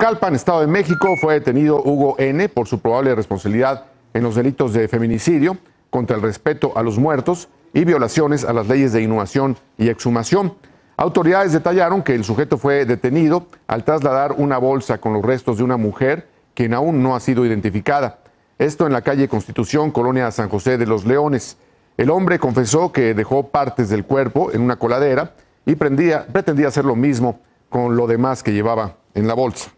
Calpan, Estado de México, fue detenido Hugo N. por su probable responsabilidad en los delitos de feminicidio, contra el respeto a los muertos y violaciones a las leyes de inhumación y exhumación. Autoridades detallaron que el sujeto fue detenido al trasladar una bolsa con los restos de una mujer quien aún no ha sido identificada. Esto en la calle Constitución, Colonia San José de los Leones. El hombre confesó que dejó partes del cuerpo en una coladera y pretendía hacer lo mismo con lo demás que llevaba en la bolsa.